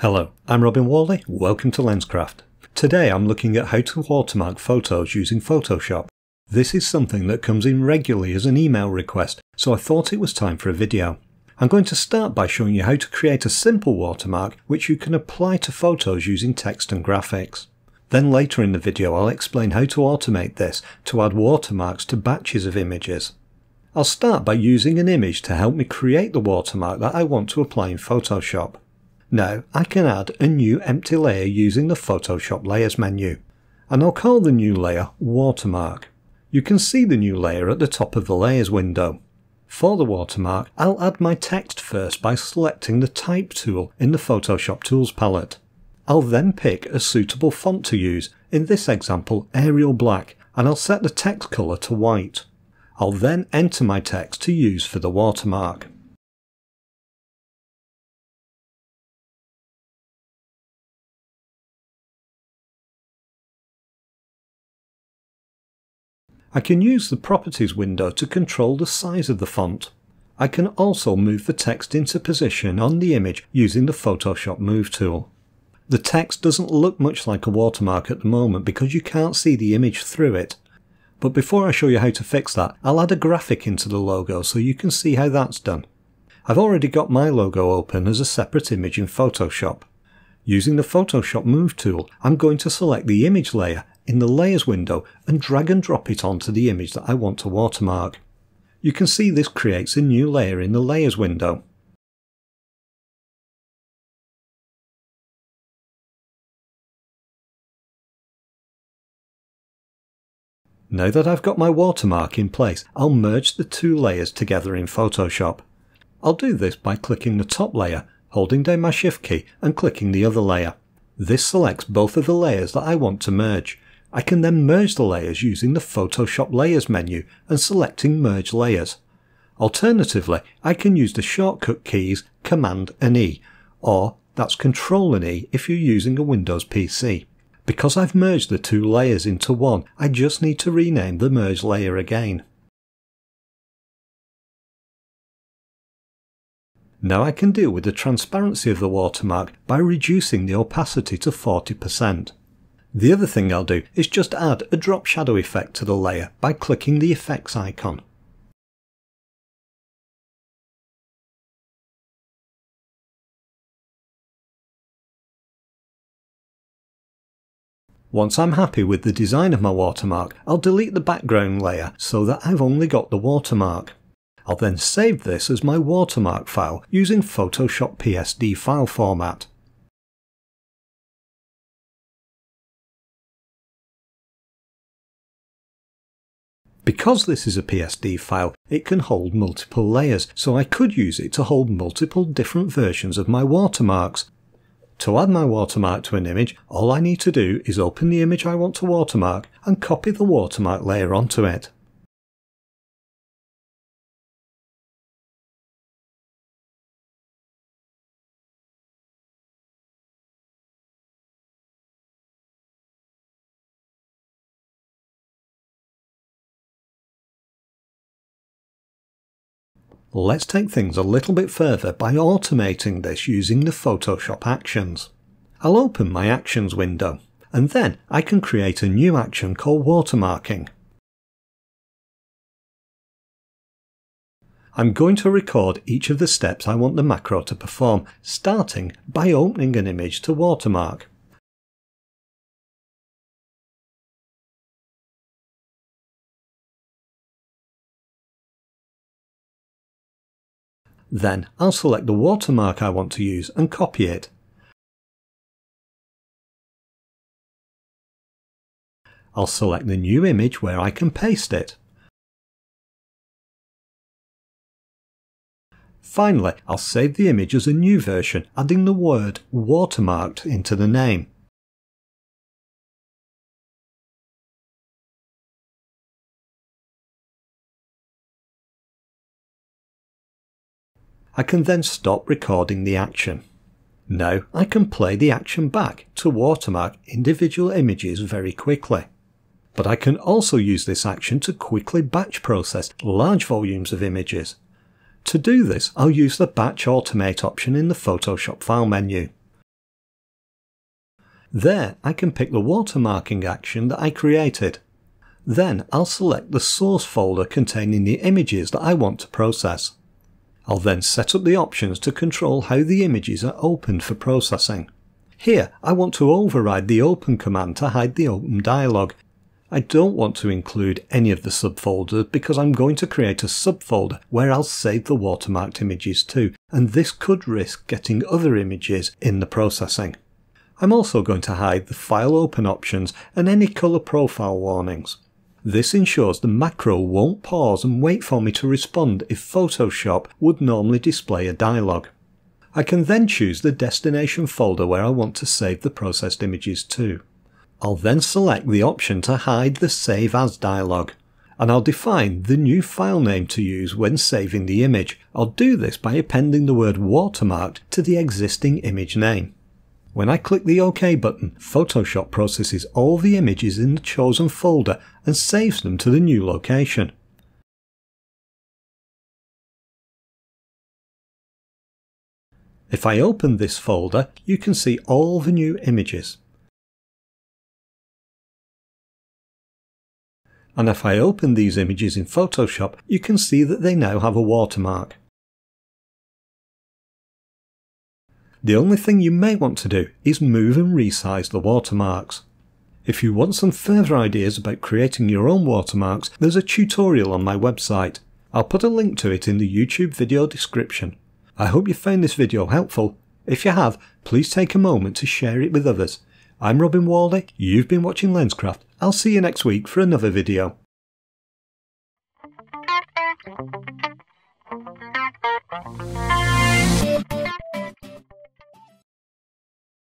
Hello, I'm Robin Whalley, welcome to Lenscraft. Today I'm looking at how to watermark photos using Photoshop. This is something that comes in regularly as an email request, so I thought it was time for a video. I'm going to start by showing you how to create a simple watermark which you can apply to photos using text and graphics. Then later in the video I'll explain how to automate this to add watermarks to batches of images. I'll start by using an image to help me create the watermark that I want to apply in Photoshop. Now I can add a new empty layer using the Photoshop Layers menu, and I'll call the new layer Watermark. You can see the new layer at the top of the Layers window. For the watermark, I'll add my text first by selecting the Type tool in the Photoshop Tools palette. I'll then pick a suitable font to use, in this example Arial Black, and I'll set the text colour to white. I'll then enter my text to use for the watermark. I can use the Properties window to control the size of the font. I can also move the text into position on the image using the Photoshop Move tool. The text doesn't look much like a watermark at the moment because you can't see the image through it. But before I show you how to fix that, I'll add a graphic into the logo so you can see how that's done. I've already got my logo open as a separate image in Photoshop. Using the Photoshop Move tool, I'm going to select the image layer in the Layers window and drag and drop it onto the image that I want to watermark. You can see this creates a new layer in the Layers window. Now that I've got my watermark in place, I'll merge the two layers together in Photoshop. I'll do this by clicking the top layer, holding down my Shift key and clicking the other layer. This selects both of the layers that I want to merge. I can then merge the layers using the Photoshop Layers menu and selecting Merge Layers. Alternatively, I can use the shortcut keys Command and E, or that's Control and E if you're using a Windows PC. Because I've merged the two layers into one, I just need to rename the merge layer again. Now I can deal with the transparency of the watermark by reducing the opacity to 40%. The other thing I'll do is just add a drop shadow effect to the layer by clicking the effects icon. Once I'm happy with the design of my watermark, I'll delete the background layer so that I've only got the watermark. I'll then save this as my watermark file using Photoshop PSD file format. Because this is a PSD file, it can hold multiple layers, so I could use it to hold multiple different versions of my watermarks. To add my watermark to an image, all I need to do is open the image I want to watermark and copy the watermark layer onto it. Let's take things a little bit further by automating this using the Photoshop Actions. I'll open my Actions window, and then I can create a new action called watermarking. I'm going to record each of the steps I want the macro to perform, starting by opening an image to watermark. Then I'll select the watermark I want to use and copy it. I'll select the new image where I can paste it. Finally, I'll save the image as a new version, adding the word watermarked into the name. I can then stop recording the action. Now I can play the action back to watermark individual images very quickly. But I can also use this action to quickly batch process large volumes of images. To do this, I'll use the Batch Automate option in the Photoshop File menu. There I can pick the watermarking action that I created. Then I'll select the source folder containing the images that I want to process. I'll then set up the options to control how the images are opened for processing. Here I want to override the open command to hide the open dialog. I don't want to include any of the subfolders because I'm going to create a subfolder where I'll save the watermarked images to, and this could risk getting other images in the processing. I'm also going to hide the file open options and any colour profile warnings. This ensures the macro won't pause and wait for me to respond if Photoshop would normally display a dialog. I can then choose the destination folder where I want to save the processed images to. I'll then select the option to hide the Save As dialog, and I'll define the new file name to use when saving the image. I'll do this by appending the word watermarked to the existing image name. When I click the OK button, Photoshop processes all the images in the chosen folder and saves them to the new location. If I open this folder, you can see all the new images. And if I open these images in Photoshop, you can see that they now have a watermark. The only thing you may want to do is move and resize the watermarks. If you want some further ideas about creating your own watermarks, there's a tutorial on my website. I'll put a link to it in the YouTube video description. I hope you found this video helpful. If you have, please take a moment to share it with others. I'm Robin Whalley, you've been watching Lenscraft. I'll see you next week for another video. Thank you.